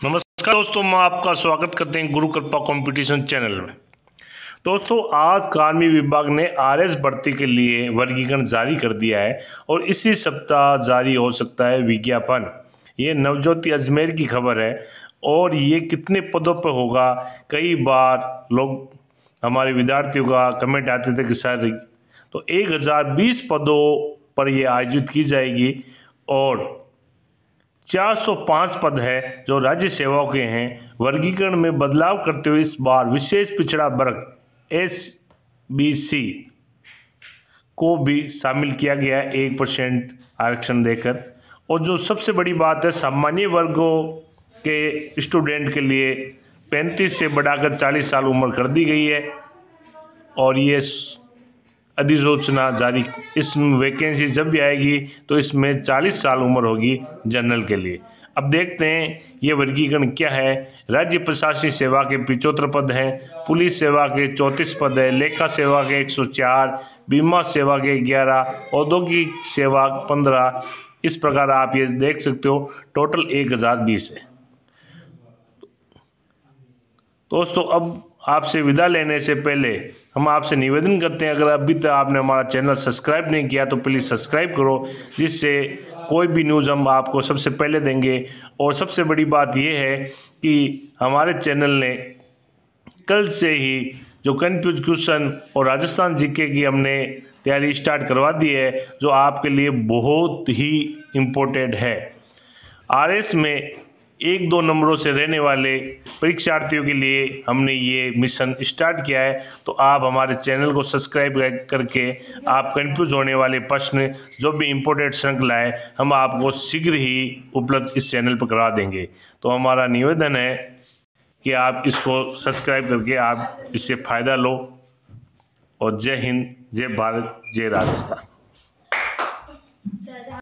नमस्कार दोस्तों, मैं आपका स्वागत करते हैं गुरु कृपा कंपटीशन चैनल में। दोस्तों, आज कार्मी विभाग ने आरएस भर्ती के लिए वर्गीकरण जारी कर दिया है और इसी सप्ताह जारी हो सकता है विज्ञापन। ये नवज्योति अजमेर की खबर है और ये कितने पदों पर होगा? कई बार लोग, हमारे विद्यार्थियों का कमेंट आते थे कि सर तो एक हज़ार बीस पदों पर ये आयोजित की जाएगी और 405 पद है जो राज्य सेवाओं के हैं। वर्गीकरण में बदलाव करते हुए इस बार विशेष पिछड़ा वर्ग एस बी सी को भी शामिल किया गया है एक परसेंट आरक्षण देकर। और जो सबसे बड़ी बात है, सामान्य वर्गों के स्टूडेंट के लिए 35 से बढ़ाकर 40 साल उम्र कर दी गई है। और ये अधिसूचना जारी। इस वैकेंसी जब भी आएगी तो इसमें 40 साल उम्र होगी जनरल के लिए। अब देखते हैं, ये वर्गीकरण क्या है? राज्य प्रशासनिक सेवा के पिचोत्तर पद हैं, पुलिस सेवा के चौंतीस पद है, लेखा सेवा के 104 बीमा सेवा के 11 औद्योगिक सेवा 15 इस प्रकार आप ये देख सकते हो, टोटल एक हज़ार बीस है। दोस्तों, अब आपसे विदा लेने से पहले हम आपसे निवेदन करते हैं, अगर अभी तक आपने हमारा चैनल सब्सक्राइब नहीं किया तो प्लीज़ सब्सक्राइब करो, जिससे कोई भी न्यूज़ हम आपको सबसे पहले देंगे। और सबसे बड़ी बात यह है कि हमारे चैनल ने कल से ही जो कन्फ्यूज़ क्वेश्चन और राजस्थान जीके की हमने तैयारी स्टार्ट करवा दी है, जो आपके लिए बहुत ही इम्पोर्टेंट है। आरएस में एक दो नंबरों से रहने वाले परीक्षार्थियों के लिए हमने ये मिशन स्टार्ट किया है। तो आप हमारे चैनल को सब्सक्राइब करके आप कंफ्यूज होने वाले प्रश्न, जो भी इम्पोर्टेंट श्रृंखला है हम आपको शीघ्र ही उपलब्ध इस चैनल पर करा देंगे। तो हमारा निवेदन है कि आप इसको सब्सक्राइब करके आप इससे फ़ायदा लो। और जय हिंद, जय भारत, जय राजस्थान।